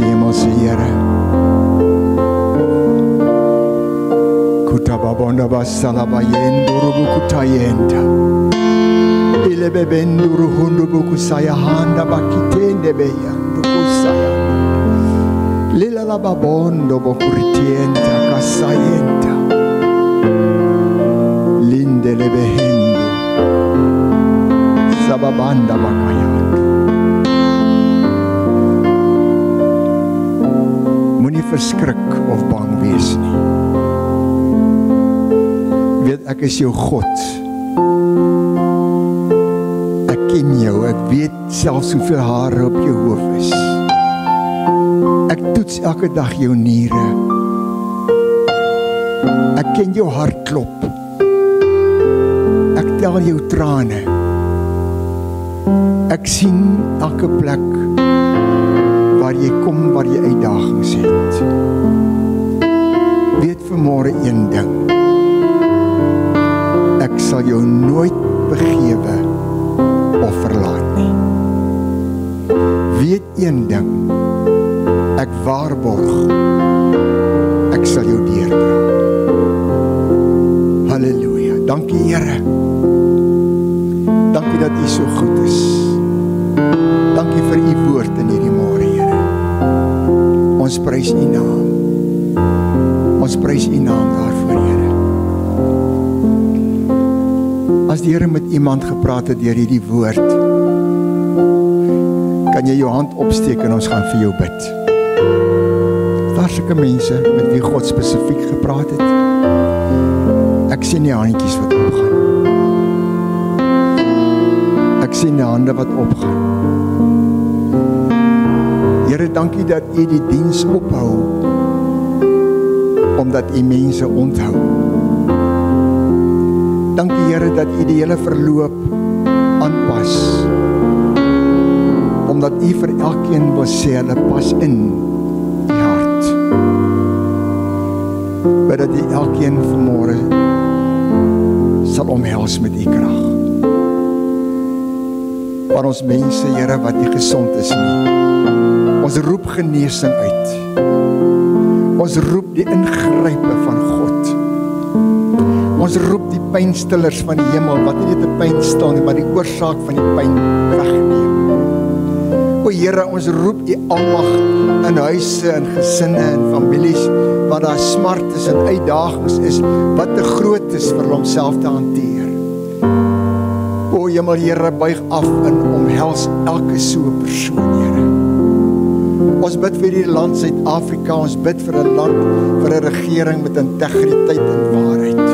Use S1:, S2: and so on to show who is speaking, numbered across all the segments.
S1: Dimos yere. Kutababonda basalaba yenduru bu kutayenda. Bilebe benduru hundu bu kusaya bakitende beyandu kusaya. Lila la babondo bo kuritienta kasayenta. Lindele behendu. Sababanda bakayanda. Verskrik of bang wees nie. Weet ek is jou God. Ek ken jou. Ek weet selfs hoeveel hare op jou hoof is. Ek toets elke dag jou niere. Ek ken jou hartklop. Ek tel jou trane. Ek sien elke plek waar jy kom waar jy uitdagings het. Weet vanmôre een ding. Ek sal jou nooit begewe of verlaat nie. Weet een ding. Ek waarborg ek sal jou deurdra. Halleluja. Dankie Here. Dankie dat U so goed is. Dankie vir U woord in hierdie môre. Ons prys U naam. Ons prys U naam daarvoor, Here. As die Here met iemand gepraat het deur hierdie woord, kan jy jou hand opsteek en ons gaan vir jou bid. Daar seker mense met wie God spesifiek gepraat het. Ek sien die handjies wat opgaan. Ek sien die hande wat opgaan. Here, dankie dat U die diens ophou omdat U mense onthou. Dankie Here dat U die hele verloop aanpas. Omdat U vir elkeen wil sê hulle pas in U hart. Bid dat U elkeen vanmôre sal omhels met U krag. Maar ons mense, Here, wat nie gesond is nie. Ons roep genesing uit. Ons roep die ingrype van God. Ons roep die pynstillers van die hemel wat nie net 'n pyn stil nie, maar die oorsaak van die pyn wegneem. O Here, ons roep U almag in huise en gesinne en families waar daar smart is en uitdagings is wat te groot is vir homself te hanteer. O Hemel Here, buig af en omhels elke so 'n persoon, Here. Ons bid vir hierdie land Suid-Afrika, ons bid vir 'n land vir 'n regering met integriteit en waarheid.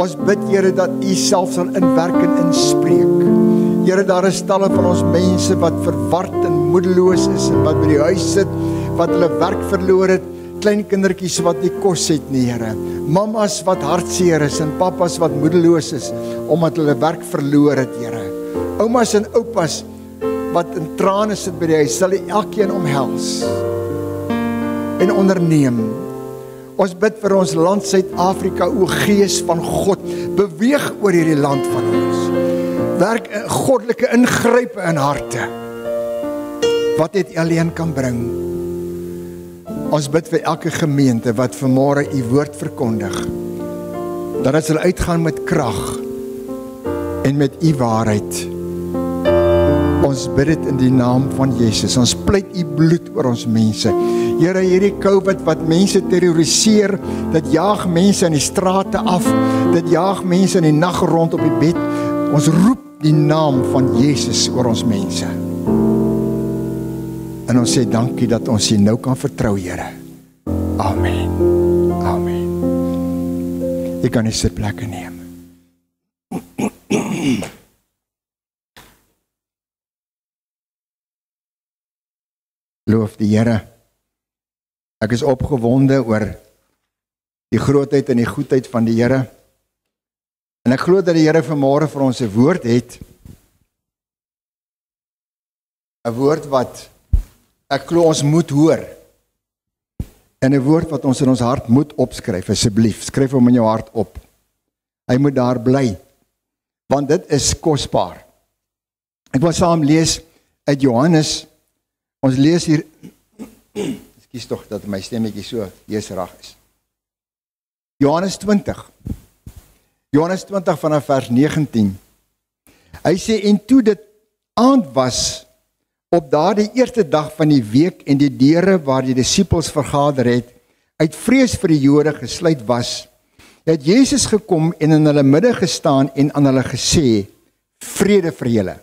S1: Ons bid Here dat U self sal inwerk en inspreek. Here, daar is talle van ons mense wat verward en moedeloos is en wat by die huis sit wat hulle werk verloor het, klein kindertjies wat nie kos het nie, Here. Mammas wat hartseer is en pappas wat moedeloos is omdat hulle werk verloor het, Here. Oumas en oupas wat in trane sit by die huis, sal U elkeen omhels en onderneem. Ons bid vir ons land Suid-Afrika, o Gees van God, beweeg oor hierdie land van ons. Werk 'n goddelike ingrype in harte. Wat dit alleen kan bring. Ons bid vir elke gemeente wat vanmôre u woord verkondig. Dat dit sal uitgaan met krag en met u waarheid. Ons bid dit in die naam van Jesus. Ons pleit u bloed oor ons mense. Here, hierdie COVID wat mense terroriseer, dit jaag mense in die strate af. Dit jaag mense in die nag rond op die bed. Ons roep die naam van Jesus oor ons mense. En ons sê dankie dat ons U nou kan vertrou, Here. Amen. Amen. Jy kan nie sit plekke neem. Loof die Here. Ek is opgewonde oor die grootheid en die goedheid van die Here. En ek glo dat die Here vanmôre vir ons 'n woord het. 'n Woord wat ek glo ons moet hoor. En 'n woord wat ons in ons hart moet opskryf asseblief. Skryf hom in jou hart op. Hy moet daar bly. Want dit is kosbaar. Ek wil saam lees uit Johannes. Ons lees hier Ekskuus tog dat my stemmetjie so jeusrag is. Johannes 20. Johannes 20 vanaf vers 19. Hy sê en toe dit aand was op daardie eerste dag van die week en die deure waar die disippels vergader het uit vrees vir die Jode gesluit was, het Jesus gekom en in hulle midde gestaan en aan hulle gesê: "Vrede vir julle."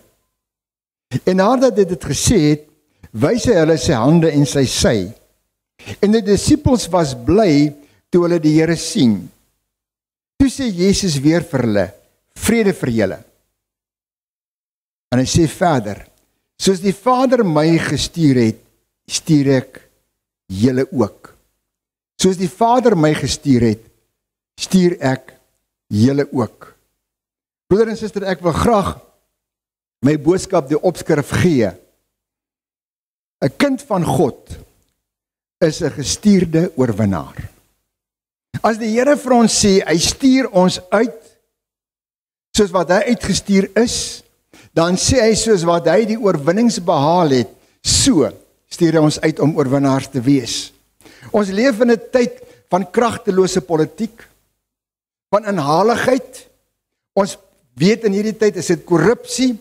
S1: En nadat hy dit gesê het, wys hy hulle sy hande en sy sy. En die disippels was bly toe hulle die Here sien. Toe sê Jesus weer vir hulle: "Vrede vir julle." En hy sê verder: "Soos die Vader my gestuur het, stuur ek julle ook. Soos die Vader my gestuur het, stuur ek julle ook." Broeder en suster, ek wil graag my boodskap die opskrif gee. 'n Kind van God is 'n gestuurde oorwinnaar. As die Here vir ons sê hy stuur ons uit soos wat hy uitgestuur is, dan sê hy soos wat hy die oorwinnings behaal het, so stuur hy ons uit om oorwinnaars te wees. Ons leef in 'n tyd van kragtelose politiek, van inhaligheid. Ons weet in hierdie tyd is dit korrupsie,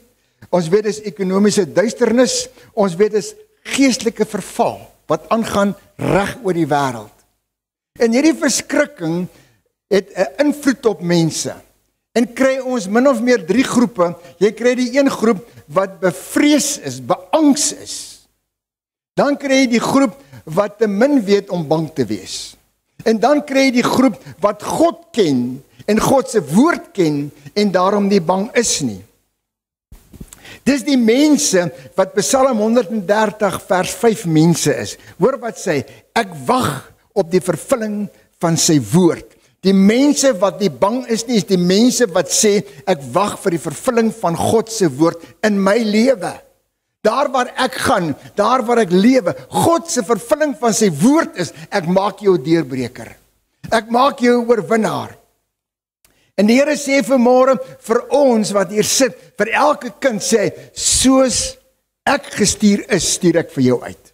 S1: Ons weet dis ekonomiese duisternis, ons weet dis geestelike verval wat aangaan reg oor die wêreld. En hierdie verskrikking het 'n invloed op mense. En kry ons min of meer drie groepe. Jy kry die een groep wat bevrees is, beangs is. Dan kry jy die groep wat te min weet om bang te wees. En dan kry jy die groep wat God ken en God se woord ken en daarom nie bang is nie. Dis die mense wat Psalm 130 vers 5 mense is. Hoor wat sê, ek wag op die vervulling van sy woord. Die mense wat nie bang is nie, is die mense wat sê ek wag vir die vervulling van God se woord in my lewe. Daar waar ek gaan, daar waar ek lewe, God se vervulling van sy woord is, ek maak jou deurbreker. Ek maak jou oorwinnaar. En die Here sê vir môre vir ons wat hier sit, vir elke kind sê soos ek gestuur is, stuur ek vir jou uit.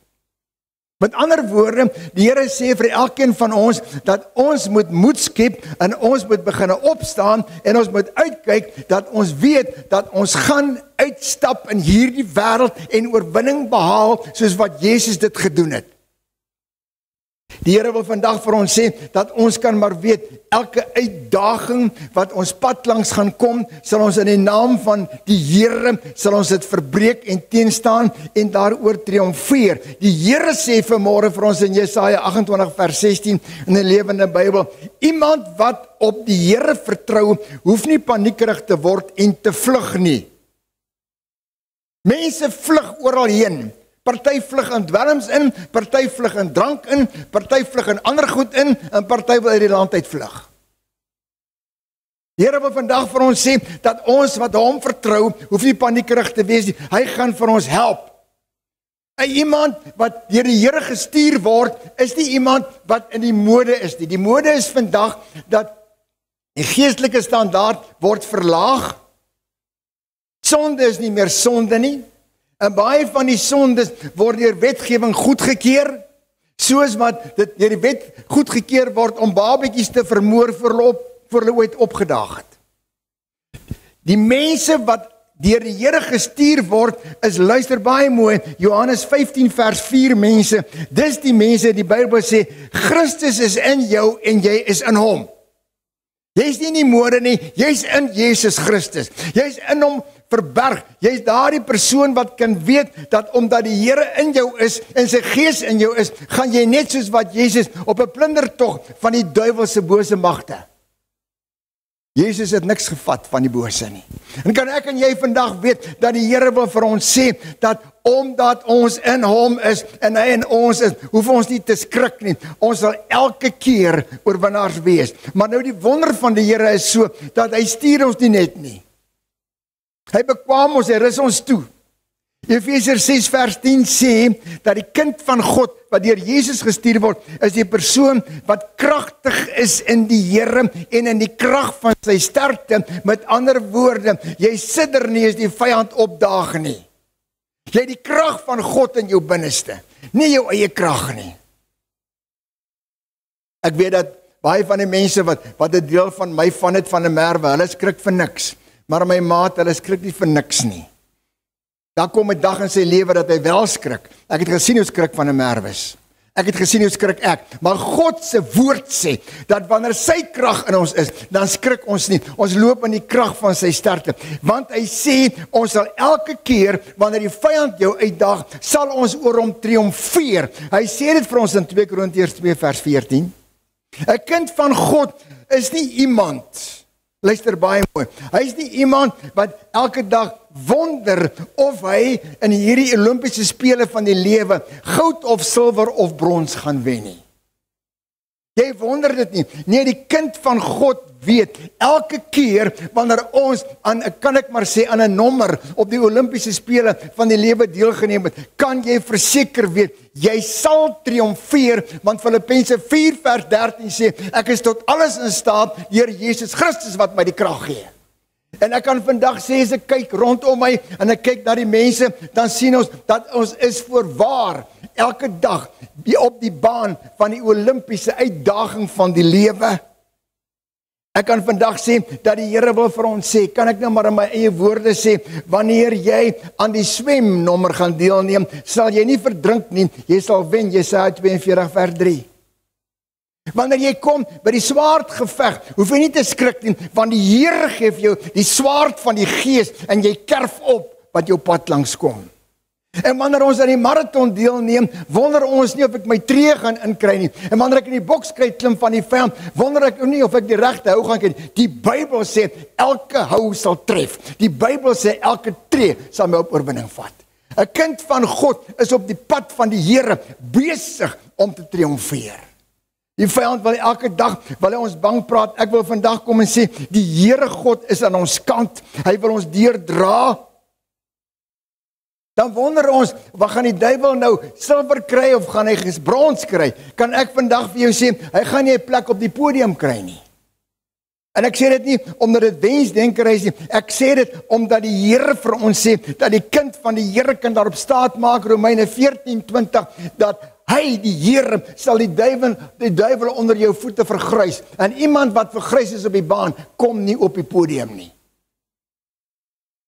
S1: Met ander woorde, die Here sê vir elkeen van ons dat ons moet moed skep en ons moet begine opstaan en ons moet uitkyk dat ons weet dat ons gaan uitstap in hierdie wêreld en oorwinning behaal soos wat Jesus dit gedoen het. Die Here wil vandag vir ons sê dat ons kan maar weet elke uitdaging wat ons pad langs gaan kom, sal ons in die naam van die Here sal ons dit verbreek en teenstaan en daaroor triomfeer. Die Here sê vanmôre vir ons in Jesaja 28 vers 16 in die Lewende Bybel, iemand wat op die Here vertrou, hoef nie paniekerig te word en te vlug nie. Mense vlug oral heen. Party vlug in dwelms in, party vlug in drank in, party vlug in ander goed in en party wil uit die land uit vlug. Die Here wil vandag vir ons sê dat ons wat hom vertrou, hoef nie paniekerig te wees nie. Hy gaan vir ons help. 'n Iemand wat deur die Here gestuur word, is nie iemand wat in die mode is nie. Die mode is vandag dat die geestelike standaard word verlaag. Sonde is nie meer sonde nie. En baie van die sondes word deur wetgewing goedgekeur, soos wat dit deur die wet goedgekeur word om babetjies te vermoor vir hulle op vir hulle ooit opgedaag het. Die mense wat deur die Here gestuur word, is luister baie mooi, Johannes 15 vers 4 mense. Dis die mense die Bybel sê Christus is in jou en jy is in hom. Jy's nie in die môre nie, jy's in Jesus Christus. Jy's in hom verberg. Jy's daardie persoon wat kan weet dat omdat die Here in jou is en sy gees in jou is, gaan jy net soos wat Jesus op 'n plundertog van die duiwelse bose magte. Jesus het niks gevat van die bose nie. En kan ek en jy vandag weet dat die Here wil vir ons sê dat omdat ons in hom is en hy in ons is, hoef ons nie te skrik nie. Ons sal elke keer oorwinnaars wees. Maar nou die wonder van die Here is so dat hy stuur ons nie net nie. Hy bekwam ons, hy rus ons toe. Efesiërs 6 vers 10 sê dat die kind van God wat deur Jesus gestuur word, is die persoon wat kragtig is in die Here en in die krag van sy sterkte. Met ander woorde, jy sidder nie as die vyand opdaag nie. Jy het die krag van God in jou binneste. Nie jou eie krag nie. Ek weet dat baie van die mense wat wat 'n deel van my van dit van 'n merwe, hulle skrik vir niks. Maar my maat, hulle skrik nie vir niks nie. Daar kom 'n dag in sy lewe dat hy wel skrik. Ek het gesien hoe skrik van 'n merwe is. Ek het gesien hoe skrik ek, maar God se woord sê dat wanneer sy krag in ons is, dan skrik ons nie. Ons loop in die krag van sy sterkte. Want hy sê ons sal elke keer wanneer die vyand jou uitdaag, sal ons oor hom triomfeer. Hy sê dit vir ons in 2 Korintiërs 2 vers 14. 'n Kind van God is nie iemand Luister baie mooi. Hy's nie iemand wat elke dag wonder of hy in hierdie Olimpiese spele van die lewe goud of silwer of brons gaan wen nie. Jy wonder dit nie. Nee, die kind van God weet elke keer wanneer ons aan kan ek maar sê aan 'n nommer op die Olimpiese spele van die lewe deelgeneem het, kan jy verseker weet jy sal triomfeer want Filippense 4 vers 13 sê ek is tot alles in staat deur Jesus Christus wat my die krag gee. En ek kan vandag sê as ek kyk rondom my en ek kyk na die mense, dan sien ons dat ons is voorwaar elke dag op die baan van die Olimpiese uitdaging van die lewe. Ek kan vandag sê dat die Here wil vir ons sê, kan ek nou maar in my eie woorde sê, wanneer jy aan die swemnommer gaan deelneem, sal jy nie verdrink nie, jy sal wen, Jesaja 42 vers 3. Wanneer jy kom by die swaard geveg, hoef jy nie te skrik nie, want die Here gee vir jou die swaard van die Gees en jy kerf op wat jou pad langs kom. En wanneer ons aan die maraton deelneem, wonder ons nie of ek my tree gaan inkry nie. En wanneer ek in die boks kry klim van die vyand, wonder ek nie of ek die regte hou gaan kry nie. Die Bybel sê elke hou sal tref. Die Bybel sê elke tree sal my op oorwinning vat. 'n Kind van God is op die pad van die Here besig om te triomfeer. Die vyand wil elke dag wil hy ons bang praat. Ek wil vandag kom en sê die Here God is aan ons kant. Hy wil ons deurdra Dan wonder ons, wat gaan die duiwel nou silwer kry of gaan hy brons kry? Kan ek vandag vir jou sê, hy gaan nie 'n plek op die podium kry nie. En ek sê dit nie omdat dit wensdenker is nie. Ek sê dit omdat die Here vir ons sê dat die kind van die Here kan daarop staat maak Romeine 14:20 dat hy die Here sal die duiwel die duiwel onder jou voete vergrys. En iemand wat vergrys is op die baan, kom nie op die podium nie.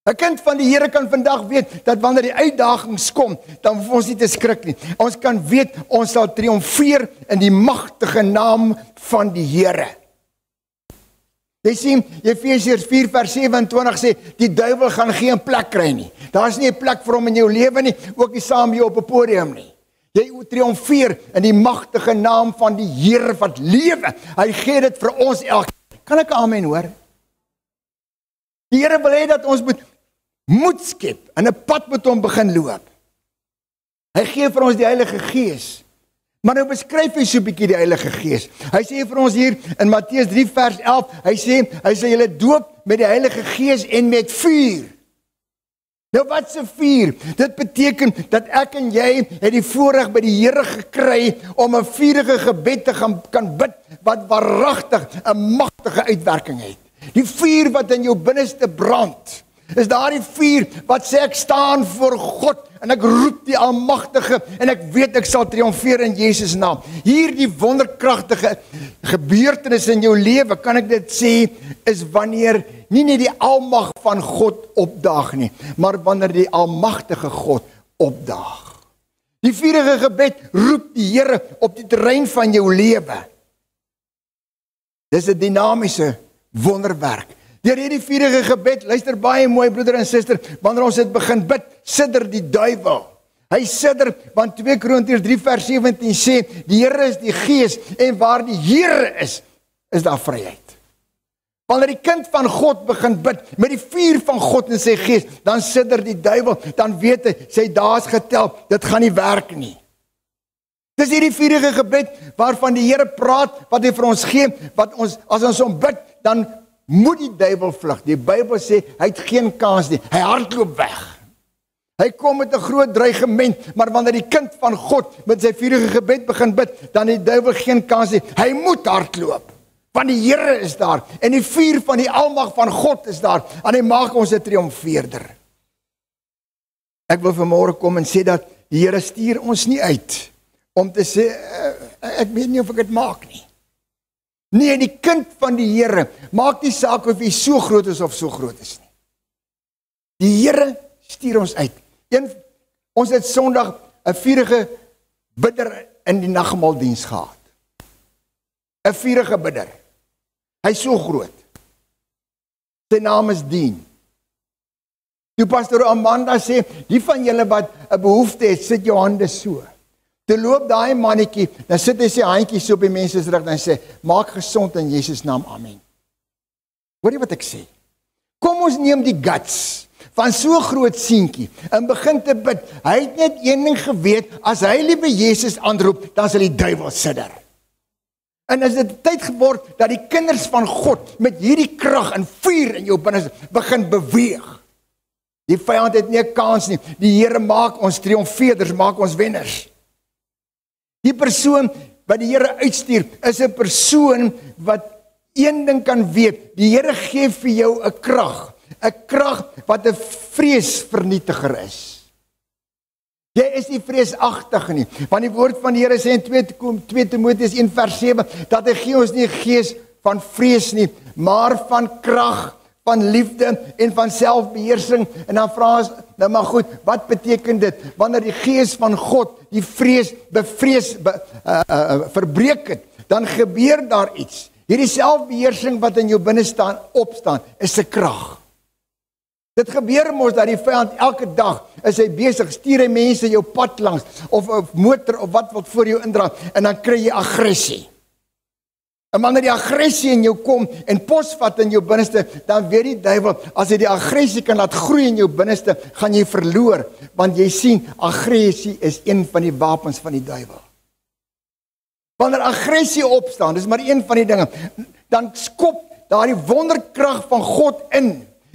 S1: 'n Kind van die Here kan vandag weet dat wanneer die uitdagings kom, dan hoef ons nie te skrik nie. Ons kan weet ons sal triomfeer in die magtige naam van die Here. Jy sien, Efesiërs 4 vers 27 sê die duiwel gaan geen plek kry nie. Daar's nie 'n plek vir hom in jou lewe nie, ook nie saam jou op 'n podium nie. Jy triomfeer in die magtige naam van die Here wat lewe. Hy gee dit vir ons elkeen. Kan ek amen hoor? Die Here wil hê dat ons moet moed skep en 'n pad met hom begin loop. Hy gee vir ons die Heilige Gees. Maar nou beskryf hy so 'n bietjie die Heilige Gees. Hy sê vir ons hier in Matteus 3 vers 11, hy sê hy sê julle doop met die Heilige Gees en met vuur. Nou wat se vuur? Dit beteken dat ek en jy het die voorreg by die Here gekry om 'n vuurige gebed te gaan kan bid wat waaragtig 'n magtige uitwerking het. Die vuur wat in jou binneste brand. Is daardie vuur wat sê ek staan voor God en ek roep die Almagtige en ek weet ek sal triomfeer in Jesus naam. Hierdie wonderkragtige gebeurtenisse in jou lewe, kan ek dit sê, is wanneer nie net die almag van God opdaag nie, maar wanneer die Almagtige God opdaag. Die vuurige gebed roep die Here op die terrein van jou lewe. Dis 'n dinamiese wonderwerk. Deur hierdie vierige gebed, luister baie mooi broeder en suster, wanneer ons dit begin bid, sidder die duiwel. Hy sidder want 2 Korintiërs 3 vers 17 sê, die Here is die Gees en waar die Here is, is daar vryheid. Wanneer die kind van God begin bid met die vuur van God in sy gees, dan sidder die duiwel, dan weet hy, sy daas getel, dit gaan nie werk nie. Dis hierdie vierige gebed waarvan die Here praat, wat hy vir ons gee, wat ons as ons hom bid, dan moet die duiwel vlug. Die Bybel sê hy het geen kans nie. Hy hardloop weg. Hy kom met 'n groot dreigement, maar wanneer die kind van God met sy vurige gebed begin bid, dan het die duiwel geen kans nie. Hy moet hardloop. Want die Here is daar en die vuur van die almag van God is daar. En hy maak ons 'n triomfeerder. Ek wil vanmôre kom en sê dat Die Here stuur ons nie uit om te sê uh, ek weet nie of ek dit maak nie. Nee, die kind van die Here maak nie saak of hy so groot is of so groot is nie. Die Here stuur ons uit. Een ons het Sondag 'n vurige bidder in die nagmaaldiens gehad. 'n Vurige bidder. Hy's so groot. Sy naam is Dien. Toe pastoor Amanda sê, "Die van julle wat 'n behoefte het, sit jou hande so." Toe loop daai mannetjie, dan sit hy sy handjies so op die mense se rug en sê, "Maak gesond in Jesus naam. Amen." Hoor jy wat ek sê? Kom ons neem die guts van so groot seentjie en begin te bid. Hy het net een ding geweet, as hy liewe Jesus aanroep, dan sal die duiwel sidder. En as dit tyd geword dat die kinders van God met hierdie krag en vuur in jou binne begin beweeg. Die vyand het nie 'n kans nie. Die Here maak ons triomfeerders, maak ons wenners. Die persoon wat die Here uitstuur, is 'n persoon wat een ding kan weet. Die Here gee vir jou 'n krag, 'n krag wat 'n vreesvernietiger is. Jy is nie vreesagtig nie, want die woord van die Here sê in 2 2 Timoteus 1 vers 7 dat hy gee ons nie gees van vrees nie, maar van krag van liefde en van selfbeheersing. En dan vra ons nou maar goed wat beteken dit? Wanneer die gees van God die vrees bevrees be, uh, uh, verbreek het dan gebeur daar iets. Hierdie selfbeheersing wat in jou binne staan opstaan is 'n krag. Dit gebeur mos dat die vyand elke dag is hy besig stuur hy mense jou pad langs of 'n motor of wat wat voor jou indra en dan kry jy aggressie En wanneer die aggressie in jou kom en posvat in jou binneste, dan weet die duiwel, as hy die aggressie kan laat groei in jou binneste, gaan jy verloor, want jy sien, aggressie is een van die wapens van die duiwel. Wanneer aggressie opstaan, dis maar een van die dinge, dan skop daardie wonderkrag van God in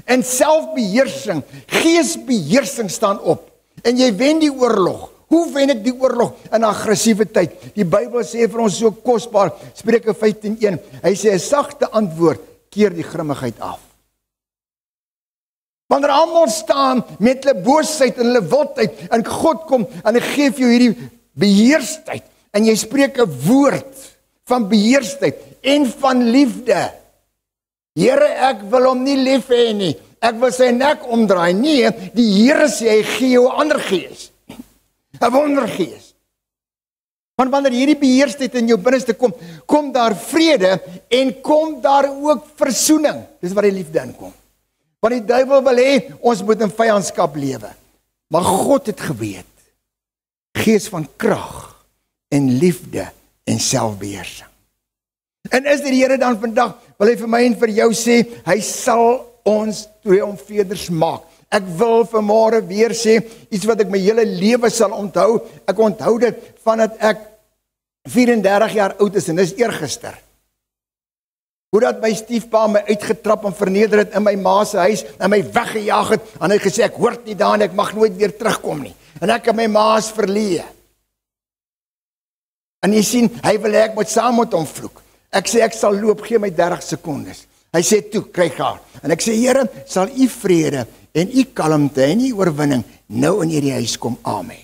S1: en selfbeheersing, geesbeheersing staan op en jy wen die oorlog. Hoe wen ek die oorlog in aggressiewe tyd? Die Bybel sê vir ons so kosbaar, Spreuke 15:1. Hy sê 'n sagte antwoord keer die grimmigheid af. Wanneer almal staan met hulle boosheid en hulle wildheid en God kom en hy gee vir jou hierdie beheersheid en jy spreek 'n woord van beheersheid en van liefde. Here, ek wil hom nie lief hê nie. Ek wil sy nek omdraai. Nee, die Here sê hy gee jou 'n ander gees. 'n wondergees. Want wanneer hierdie beheersheid in jou binneste kom, kom daar vrede en kom daar ook versoening. Dis waar die liefde inkom. Want die duiwel wil hê ons moet in vyandskap lewe. Maar God het geweet. Gees van krag en liefde en selfbeheersing. En is dit die Here dan vandag wil hy vir my en vir jou sê, hy sal ons triomfeerders maak. Ek wil vanmôre weer sê iets wat ek my hele lewe sal onthou. Ek onthou dit vandat ek 34 jaar oud is en dis eergister. Hoe dat my stiefpa my uitgetrap en verneder het in my ma se huis en my weggejaag het en hy gesê ek hoort nie daar nie, ek mag nooit weer terugkom nie. En ek het my ma se verlee. En jy sien, hy wil hê ek moet saam met hom vloek. Ek sê ek sal loop, gee my 30 sekondes. Hy sê toe, kry gaar. En ek sê Here, sal U vrede en u kalmte en u oorwinning nou in hierdie huis kom. Amen.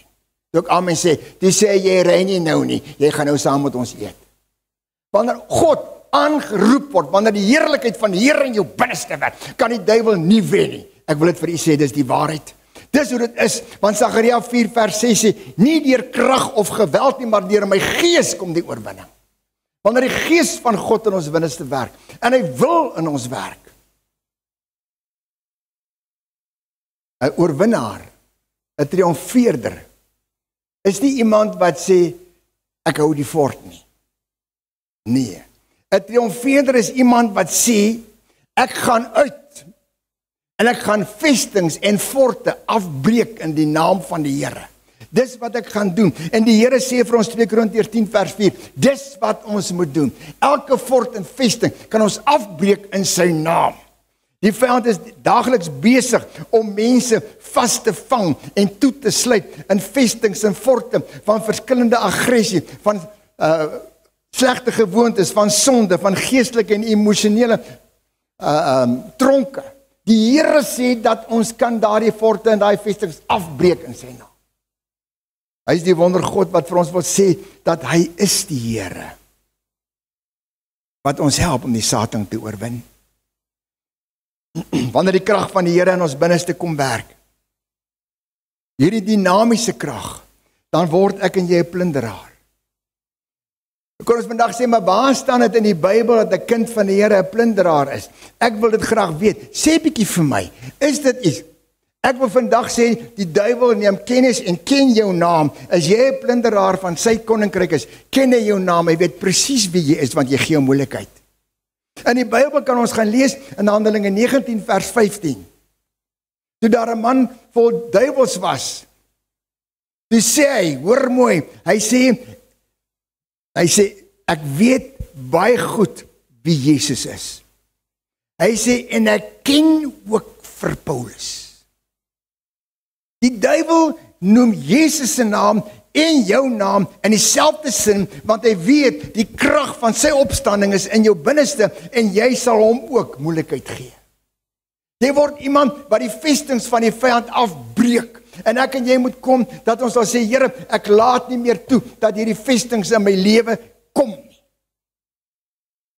S1: Toe ek amen sê, dis sê jy ry nie nou nie. Jy gaan nou saam met ons eet. Wanneer God aangeroep word, wanneer die heerlikheid van die Here in jou binneste werk, kan die duiwel nie wen nie. Ek wil dit vir u sê, dis die waarheid. Dis hoe dit is, want Sagaria 4 vers 6 sê, nie deur krag of geweld nie, maar deur my gees kom die oorwinning. Wanneer die gees van God in ons binneste werk en hy wil in ons werk, 'n oorwinnaar, 'n triomfeerder is nie iemand wat sê ek hou die fort nie. Nee. 'n Triomfeerder is iemand wat sê ek gaan uit en ek gaan vestings en forte afbreek in die naam van die Here. Dis wat ek gaan doen. En die Here sê vir ons 2 Korintiërs 10 vers 4, dis wat ons moet doen. Elke fort en vesting kan ons afbreek in sy naam. Die vyand is daagliks besig om mense vas te vang en toe te sluit in vestings en forte van verskillende aggressie, van uh slegte gewoontes, van sonde, van geestelike en emosionele uh um tronke. Die Here sê dat ons kan daardie forte en daai vestings afbreek in sy naam. Hy is die wondergod wat vir ons wil sê dat hy is die Here. Wat ons help om die Satan te oorwin. Wanneer die krag van die Here in ons binneste kom werk. Hierdie dinamiese krag, dan word ek en jy 'n plunderaar. Ek kon ons vandag sê maar waar staan dit in die Bybel dat 'n kind van die Here 'n plunderaar is? Ek wil dit graag weet. Sê bietjie vir my. Is dit iets Ek wil vandag sê die duiwel neem kennis en ken jou naam. As jy 'n plunderaar van sy koninkryk is, ken hy jou naam. Hy weet presies wie jy is want jy gee hom moeilikheid. In die Bybel kan ons gaan lees in Handelinge 19 vers 15. Toe daar 'n man vol duiwels was. Hy sê, hy, hoor mooi, hy sê hy sê ek weet baie goed wie Jesus is. Hy sê en ek ken ook vir Paulus. Die duiwel noem Jesus se naam en jou naam in dieselfde sin want hy weet die krag van sy opstanding is in jou binneste en jy sal hom ook moeilikheid gee. Jy word iemand wat die vestings van die vyand afbreek en ek en jy moet kom dat ons sal sê Here, ek laat nie meer toe dat hierdie vestings in my lewe kom nie.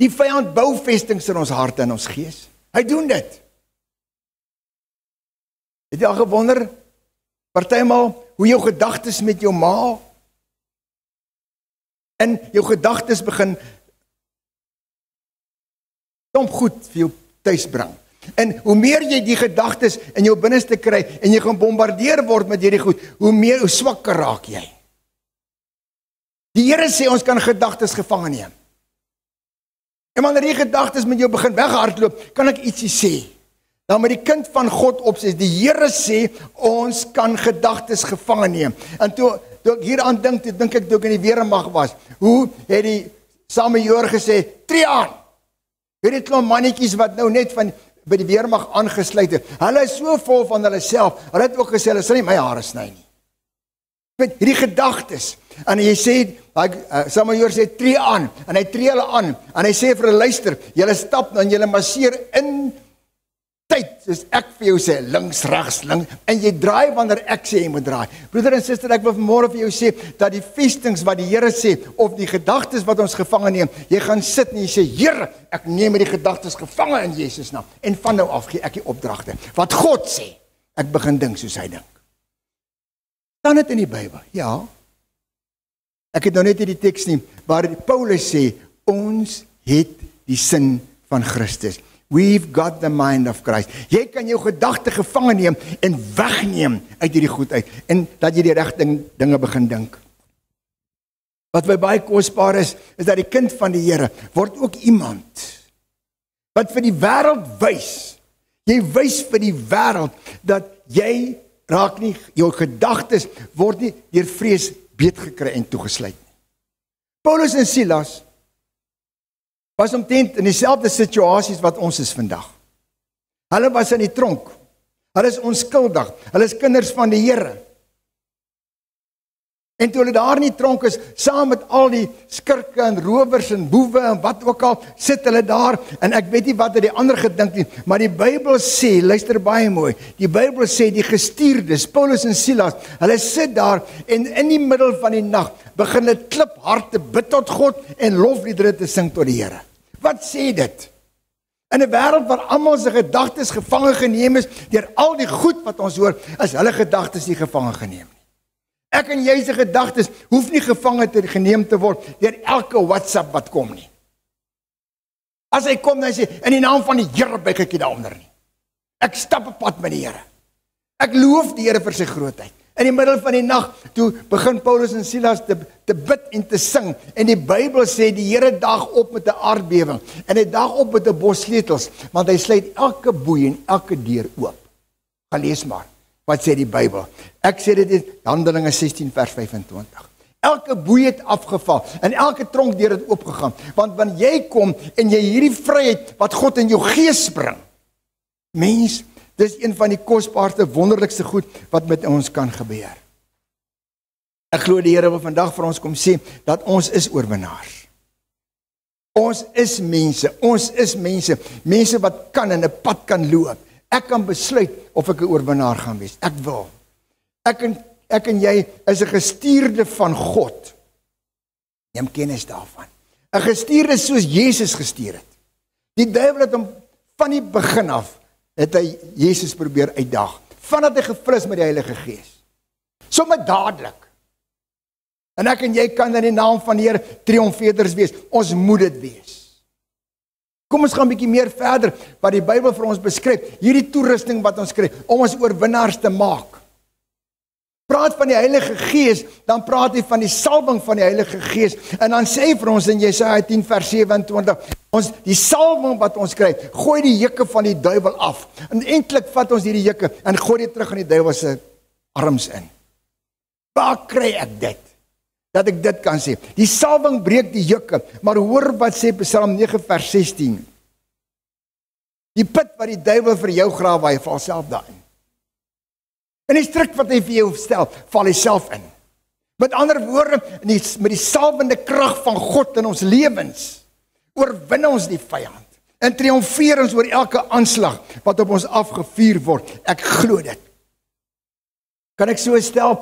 S1: Die vyand bou vestings in ons harte en ons gees. Hy doen dit. Het jy al gewonder Partymal hoe jou gedagtes met jou ma en jou gedagtes begin dom goed vir jou tuis bring. En hoe meer jy die gedagtes in jou binneste kry en jy gaan bombardeer word met hierdie goed, hoe meer hoe swakker raak jy. Die Here sê ons kan gedagtes gevange neem. En wanneer die gedagtes met jou begin weghardloop, kan ek ietsie sê. Dan met die kind van God op sê, die Here sê ons kan gedagtes gevange neem. En toe toe ek hieraan dink, toe dink ek toe ek in die weermag was, hoe het die Samuel gesê, "Tree aan." Jy klomp mannetjies wat nou net van by die weermag aangesluit het. Hulle is so vol van hulle self. Hulle het ook gesê hulle sal nie my hare sny nie. Met hierdie gedagtes. En jy sê, daai uh, Samuel sê tree aan en hy tree hulle aan en hy sê vir hulle luister, julle stap dan julle masseer in tyd soos ek vir jou sê links regs links en jy draai wanneer ek sê jy moet draai. Broeder en suster, ek wil vanmôre vir jou sê dat die vestings wat die Here sê of die gedagtes wat ons gevange neem, jy gaan sit en jy sê Here, ek neem hierdie gedagtes gevange in Jesus naam en van nou af gee ek die opdragte. Wat God sê, ek begin dink soos hy dink. Dan dit in die Bybel. Ja. Ek het nou net hierdie teks nie waar Paulus sê ons het die sin van Christus. We've got the mind of Christ. Jy kan jou gedagte gevange neem en wegneem uit hierdie goed uit en dat jy die regte dinge begin dink. Wat my baie kosbaar is, is dat die kind van die Here word ook iemand wat vir die wêreld wys. Jy wys vir die wêreld dat jy raak nie jou gedagtes word nie deur vrees beetgekry en toegesluit nie. Paulus en Silas was omtrent in dieselfde situasies wat ons is vandag. Hulle was in die tronk. Hulle is onskuldig. Hulle is kinders van die Here. En toe hulle daar in die tronk is, saam met al die skurke en rowers en boewe en wat ook al, sit hulle daar en ek weet nie wat het die ander gedink nie, maar die Bybel sê, luister baie mooi. Die Bybel sê die gestuurdes, Paulus en Silas, hulle sit daar en in die middel van die nag begin hulle kliphard te bid tot God en lofliedere te sing tot die Here. Wat sê dit? In 'n wêreld waar almal se gedagtes gevange geneem is deur al die goed wat ons hoor, is hulle gedagtes nie gevange geneem nie. Ek en jy se gedagtes hoef nie gevange te geneem te word deur elke WhatsApp wat kom nie. As hy kom dan sê in die naam van die Here buig ek daaronder nie. Ek stap op pad met die Here. Ek loof die Here vir sy grootheid. In die middel van die nag toe begin Paulus en Silas te te bid en te sing en die Bybel sê die Here dag op met 'n aardbewing en hy dag op met 'n bos sleutels want hy sluit elke boei en elke deur oop. Gaan lees maar. Wat sê die Bybel? Ek sê dit in Handelinge 16 vers 25. Elke boei het afgeval en elke tronkdeur het oopgegaan. Want wanneer jy kom en jy hierdie vryheid wat God in jou gees bring. Mens, dis een van die kosbaarste wonderlikste goed wat met ons kan gebeur. Ek glo die Here wil vandag vir ons kom sê dat ons is oorwinnaars. Ons is mense, ons is mense, mense wat kan in 'n pad kan loop. Ek kan besluit of ek 'n oorwinnaar gaan wees. Ek wil. Ek kan ek en jy is 'n gestuurde van God. Neem kennis daarvan. 'n Gestuurde soos Jesus gestuur het. Die duiwel het hom van die begin af het hy Jesus probeer uitdaag vandat hy gevul is met die Heilige Gees. Sommige dadelik. En ek en jy kan in die naam van die Here triomfeerders wees. Ons moet dit wees. Kom ons gaan 'n bietjie meer verder wat die Bybel vir ons beskryf. Hierdie toerusting wat ons kry om ons oorwinnaars te maak. Praat van die Heilige Gees, dan praat hy van die salwing van die Heilige Gees en dan sê hy vir ons in Jesaja 10 vers 27, ons die salwing wat ons kry, gooi die juke van die duiwel af. En eintlik vat ons hierdie juke en gooi dit terug in die duiwel se arms in. Waar kry ek dit? dat ek dit kan sê. Die salwing breek die juke, maar hoor wat sê Psalm 9 vers 16. Die put wat die duiwel vir jou grawe, hy val self daarin. En die stryk wat hy vir jou stel, val hy self in. Met ander woorde, die, met die salwende krag van God in ons lewens, oorwin ons die vyand. En triomfeer ons oor elke aanslag wat op ons afgevuur word. Ek glo dit. Kan ek so stel,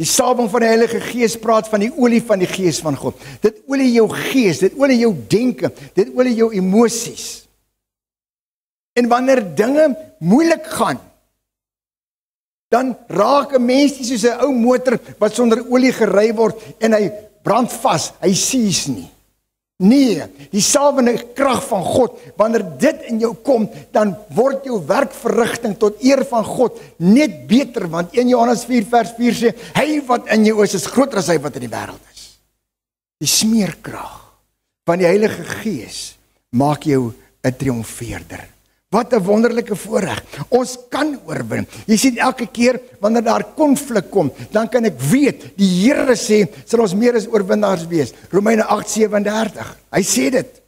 S1: Die salwing van die Heilige Gees praat van die olie van die Gees van God. Dit olie jou gees, dit olie jou denke, dit olie jou emosies. En wanneer dinge moeilik gaan, dan raak 'n mens nie soos 'n ou motor wat sonder olie gery word en hy brand vas, hy sies nie. Nee, die salwende krag van God, wanneer dit in jou kom, dan word jou werkverrigting tot eer van God net beter want 1 Johannes 4 vers 4 sê hy wat in jou is is groter as hy wat in die wêreld is. Die smeerkrag van die Heilige Gees maak jou 'n triomfeerder. Wat 'n wonderlike voorreg. Ons kan oorwin. Jy sien elke keer wanneer daar konflik kom, dan kan ek weet die Here sê sal ons meer as oorwinnaars wees. Romeine 8:37. Hy sê dit.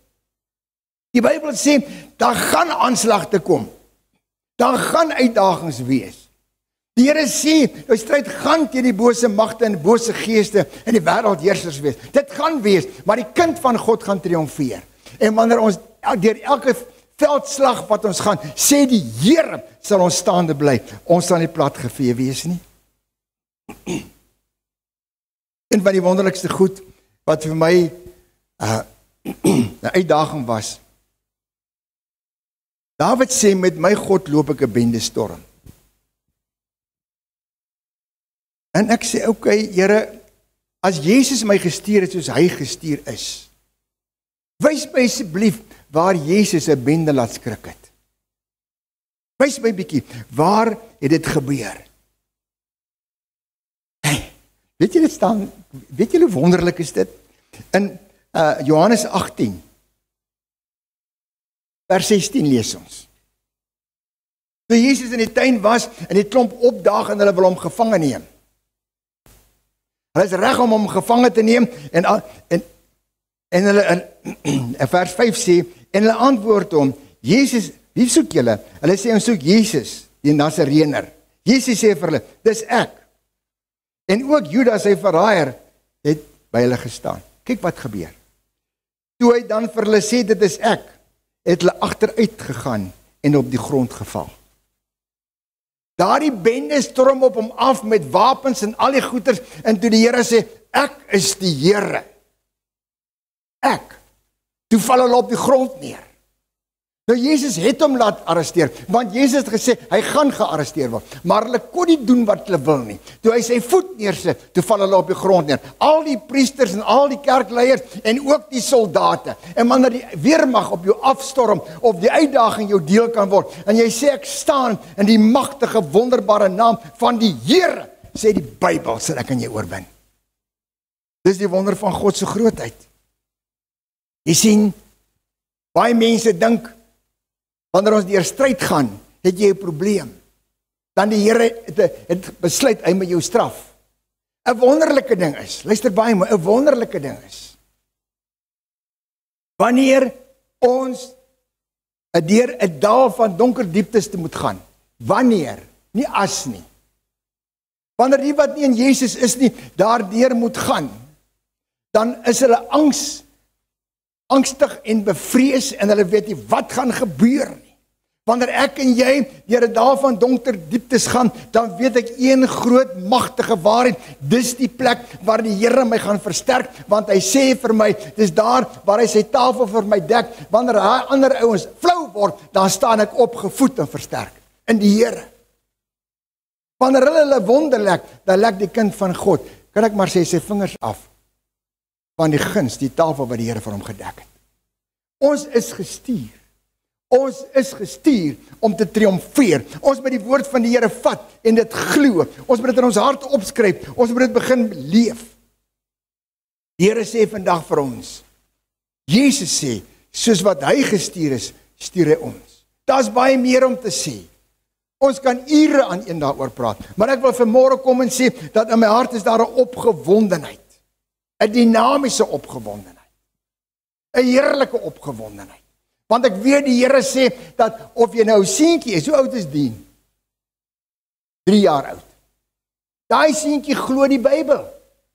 S1: Die Bybel sê daar gaan aanslag te kom. Daar gaan uitdagings wees. Die Here sê, "Die stryd gaan teen die bose magte en bose geeste in die wêreld heersers wees." Dit gaan wees, maar die kind van God gaan triomfeer. En wanneer ons deur elke veldslag wat ons gaan, sê die Here sal ons staande bly. Ons sal nie plat gevee wees nie. En van die wonderlikste goed wat vir my uh 'n uitdaging was. Dawid sê met my God loop ek 'n bende storm. En ek sê, "Oké, okay, Here, as Jesus my gestuur het soos hy gestuur is, wys my asseblief waar Jesus 'n bende laat skrik het. Wys my bietjie, waar het dit gebeur? Hey, weet dit staan, weet hoe wonderlik is dit? In uh Johannes 18 vers 16 lees ons. Toe Jesus in die tuin was en die klomp opdaag en hulle wil hom gevange neem. Hulle is reg om hom gevange te neem en en en hulle in, in vers 5 sê En hulle antwoord hom: "Jesus, wie soek julle?" Hulle sê ons soek Jesus, die Nasareener. Jesus sê vir hulle: "Dis ek." En ook Judas, sy verraaier, het by hulle gestaan. Kyk wat gebeur. Toe hy dan vir hulle sê dit is ek, het hulle agteruit gegaan en op die grond geval. Daardie bende storm op hom af met wapens en al die goeters en toe die Here sê ek is die Here. Ek Toe val hulle op die grond neer. Nou Jesus het hom laat arresteer, want Jesus het gesê hy gaan gearresteer word, maar hulle kon nie doen wat hulle wil nie. Toe hy sy voet neersit, toe val hulle op die grond neer. Al die priesters en al die kerkleiers en ook die soldate. En wanneer die weermag op jou afstorm of die uitdaging jou deel kan word, en jy sê ek staan in die magtige wonderbare naam van die Here, sê die Bybel, sal ek aan jou oorwin. Dis die wonder van God se grootheid. Jy sien baie mense dink wanneer ons deur stryd gaan, het jy 'n probleem. Dan die Here het, het besluit hy moet jou straf. 'n Wonderlike ding is, luister baie mooi, 'n wonderlike ding is. Wanneer ons 'n deur 'n dal van donker dieptes te moet gaan. Wanneer? Nie as nie. Wanneer die wat nie in Jesus is nie, daardeur moet gaan, dan is hulle angs angstig en bevrees en hulle weet nie wat gaan gebeur nie. Wanneer ek en jy deur 'n dae van donker dieptes gaan, dan weet ek een groot magtige waarheid. Dis die plek waar die Here my gaan versterk, want hy sê vir my, dis daar waar hy sy tafel vir my dek. Wanneer hy ander ouens flou word, dan staan ek opgevoed en versterk in die Here. Wanneer hulle hulle wonde lek, dan lek die kind van God, kan ek maar sê sy vingers af van die guns, die tafel wat die Here vir hom gedek het. Ons is gestuur Ons is gestuur om te triomfeer. Ons moet die woord van die Here vat en dit glo. Ons moet dit in ons harte opskryf. Ons moet dit begin leef. Die Here sê vandag vir ons. Jesus sê, soos wat hy gestuur is, stuur hy ons. Daar's baie meer om te sê. Ons kan ure aan een daaroor praat, maar ek wil vanmôre kom en sê dat in my hart is daar 'n opgewondenheid. 'n Dinamiese opgewondenheid. 'n Heerlike opgewondenheid. Want ek weet die Here sê dat of jy nou seentjie is, hoe oud is dien? 3 jaar oud. Daai seentjie glo die Bybel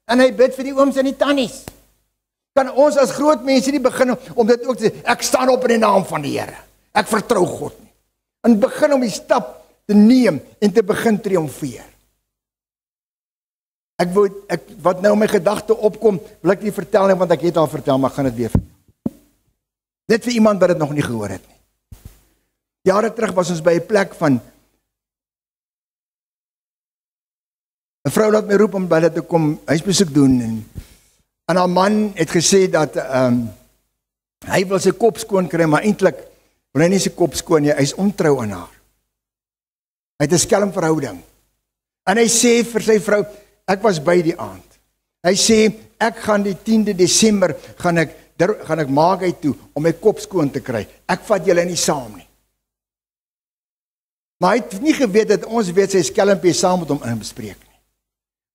S1: en hy bid vir die ooms en die tannies. Kan ons as groot mense nie begin om dit ook te sê ek staan op in die naam van die Here. Ek vertrou God nie. En begin om die stap te neem en te begin triomfeer. Ek wou ek wat nou my gedagte opkom, wil ek nie vertel nie want ek het al vertel, maar gaan dit weer vertel. Net vir iemand wat dit nog nie gehoor het nie. Jare terug was ons by 'n plek van 'n vrou wat my roep om by hulle te kom huisbesoek doen en en haar man het gesê dat ehm um, hy wil sy kop skoon kry maar eintlik wil hy nie sy kop skoon nie, hy's ontrou aan haar. Hy het 'n skelm verhouding. En hy sê vir sy vrou, ek was by die aand. Hy sê ek gaan die 10de Desember gaan ek daar gaan ek maak hy toe om my kop skoon te kry. Ek vat julle nie saam nie. Maar hy het nie geweet dat ons weet sy skelmpie saam met hom in bespreek nie.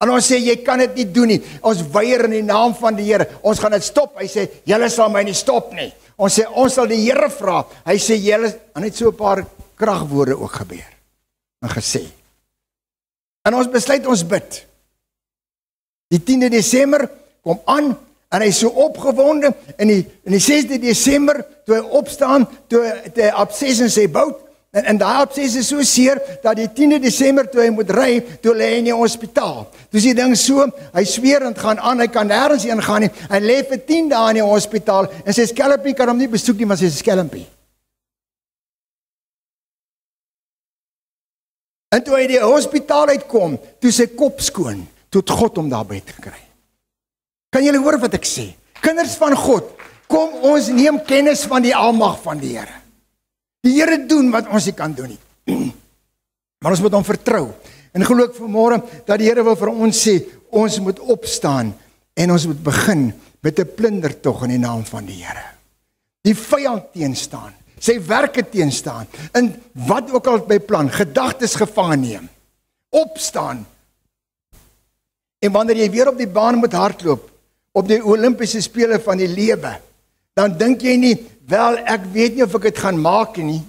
S1: En ons sê jy kan dit nie doen nie. Ons weier in die naam van die Here. Ons gaan dit stop. Hy sê julle sal my nie stop nie. Ons sê ons sal die Here vra. Hy sê julle en net so 'n paar kragwoorde ook gebeur. En gesê. En ons besluit ons bid. Die 10de Desember kom aan En hy so opgewonde in die in die 6de Desember toe hy opstaan, toe hy abses in sy boot en en daai abses is so seer dat die 10de Desember toe hy moet ry, toe lê hy in die hospitaal. Dis die ding so, hy sweer en gaan aan, hy kan nêrens heen gaan nie. Hy lê vir 10 dae in die hospitaal en sy skelmpie kan hom nie besoek nie, maar sy skelmpie. En toe hy die hospitaal uitkom, toe sy kop skoon, toe het God hom daar by gekry. Kan julle hoor wat ek sê? Kinders van God, kom ons neem kennis van die almag van die Here. Die Here doen wat ons nie kan doen nie. Maar ons moet hom vertrou. En glo ek vanmôre dat die Here wil vir ons sê, ons moet opstaan en ons moet begin met 'n plundertog in die naam van die Here. Die vyand teenstaan, sy werke teenstaan, in wat ook al by plan, gedagtes gevange neem. Opstaan. En wanneer jy weer op die baan moet hardloop, op die Olimpiese spele van die lewe, dan dink jy nie, wel ek weet nie of ek dit gaan maak nie.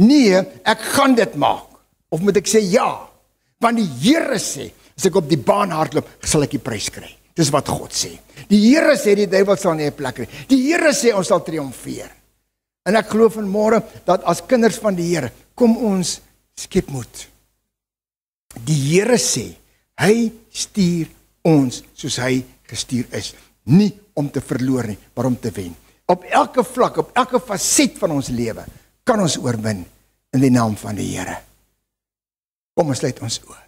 S1: Nee, ek gaan dit maak. Of moet ek sê ja? Want die Here sê, as ek op die baan hardloop, sal ek die prys kry. Dis wat God sê. Die Here sê die duiwel sal nie 'n plek kry. Die Here sê ons sal triomfeer. En ek glo vanmôre dat as kinders van die Here, kom ons skep moed. Die Here sê, hy stuur ons soos hy gestuur is, nie om te verloor nie, maar om te wen. Op elke vlak, op elke faset van ons lewe kan ons oorwin in die naam van die Here. Kom ons sluit ons oë.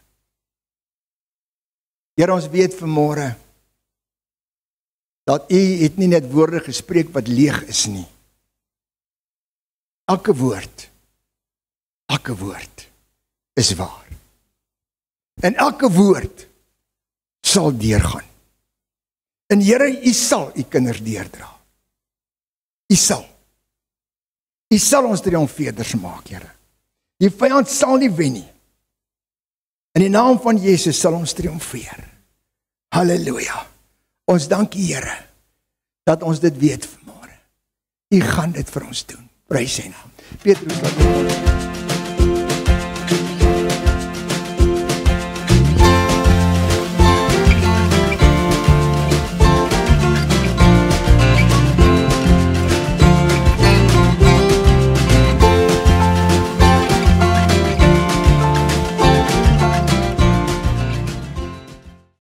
S1: Here ons weet vanmôre dat U het nie net woorde gespreek wat leeg is nie. Elke woord elke woord is waar. En elke woord sal deurgaan. En Here, U sal U kinders deurdra. U sal. U sal ons triomfeerders maak, Here. Die vyand sal nie wen nie. In die naam van Jesus sal ons triomfeer. Halleluja. Ons dank U, Here, dat ons dit weet vanmôre. U gaan dit vir ons doen. Prys sy naam. Petrus wat